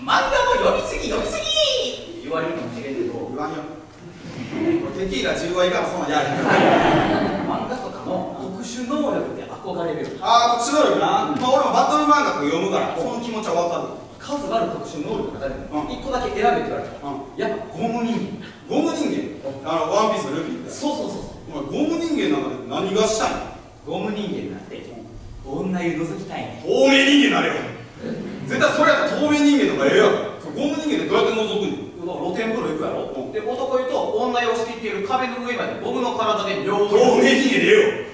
漫画も読みすぎ読みすぎって言われるかもしれんけど言わんよテキ10話以下のそんなんやる漫画とかの特殊能力で憧れるああ特殊能力な、うん、まあ、俺もバトル漫画と読むからその気持ちは分かる。数ある特殊能力が誰でも、うん、1個だけ選べって言われた、うん、やっぱゴム人間。ゴム人間？あのワンピースのルフィ。みたいなそうそうそう。そうゴム人間なんかで何がしたいの？ゴム人間なんて女湯覗きたいね。透明人間になれよ。絶対それやったら透明人間の方がええやん。ゴム人間でどうやって覗くん。露天風呂行くやろ、うん。で男湯と女湯を仕切っている壁の上まで僕の体で両透明人間でええよ。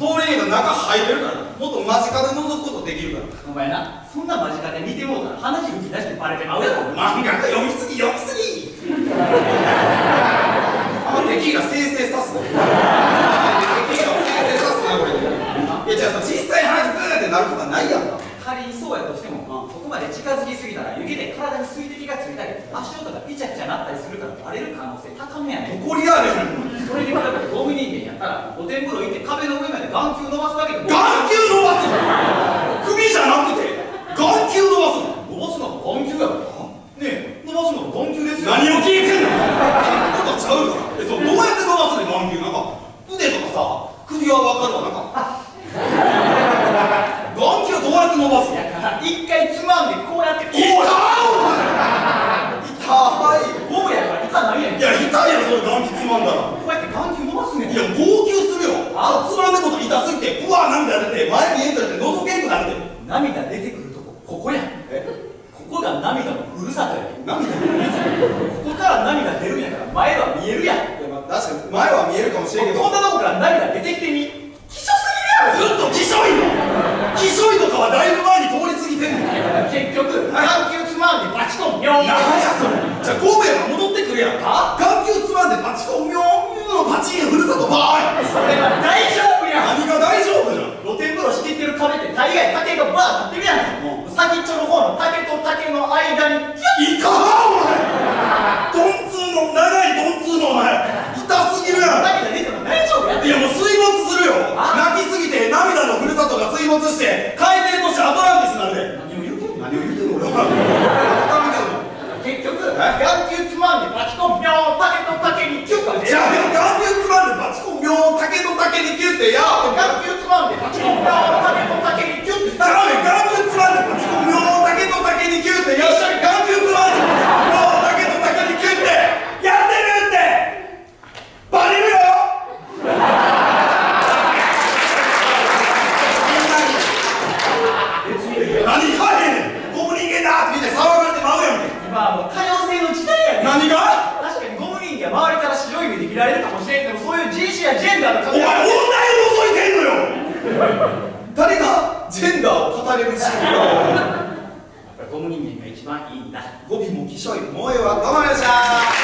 透明人間の中入れるからもっと間近で覗くことできるから。お前なそんな間近で見てもうたら鼻血吹き出してバレてまうやろ。漫画家読みすぎ読みすぎ。あんまテキーラ生成さすな。テキーラを生成さすなこれいやじゃあさ実際話ブーってなることはないやんか仮にそうやとしても、そこまで近づきすぎたら湯気で体に水滴がついたり足音がピチャピチャなったりするからバレる可能性高めやねん。怒りやねん。それに比べてゴム人間やったら露天風呂行って壁の上まで眼球伸ばすだけで眼球伸ばすの？首じゃなくて眼球伸ばすの？伸ばすのが眼球やから。ねえ伸ばすのが眼球ですよ。何を聞いてんの？ことちゃうからえそうどうやって伸ばすの眼球。なんか腕とかさ首は分かるわ。なんか眼球どうやって伸ばすのやから一回つまんでこうやって痛いお前痛ゴムやから痛ないやんいいや痛いやろそれ眼球つまんだらこうやって眼球伸ばすねんいや号泣するよあつまんでこと痛すぎてうわ涙出て前見えんくなって覗けんくなるで涙出てくるとこここやえここが涙のふるさとやで？涙ここから涙出るんやから。前は見えるやん。いやまあ確かに。前は見えるかもしれんけど。こんなとこから涙出てきてみ。希少すぎるやろずっときしょいのきしょいとかはだいぶ前に通り過ぎてんの結局眼球つまんでバチコンビョーン何やそれ。じゃあゴムやから戻ってくるやんか。眼球つまんでパチコンミョンパチンふるさとバーイ。それは大丈夫やん。何が大丈夫じゃん。露天風呂仕切ってる壁って大概竹がバー立ってるやん。う先っちょの方の竹と竹の間にいかはお前ドンツーの長いドンツーのお前痛すぎる。やん涙出ても大丈夫やいやもう水没する。よあ泣きすぎて涙のふる。さとが水没して海底としてアトランティスになる。で何を言うてんの何を言うてんの俺は結局眼球つまんでバチコンビョーン竹と竹にキュッとじゃあ眼球つまんでバチコン妙竹と竹にキュってや眼球つまんでバチコンビョーン竹と竹にキュッてじゃあ眼球つまんでバチコン妙竹と竹にキュってやっしゃ眼球つまんで妙竹と竹にキュってやってるってバレるよ何がへんねんゴム人間だって見て騒がれてまうやんけ今はもう多様性の時代やねん何が確かにゴム人間は周りから白い目で見られるかもしれんけどそういう人種やジェンダーのお前女を覗いてんのよ！誰がジェンダーを語れるしゴム人間が一番いいんだ。語尾もきしょいもうええわ頑張りました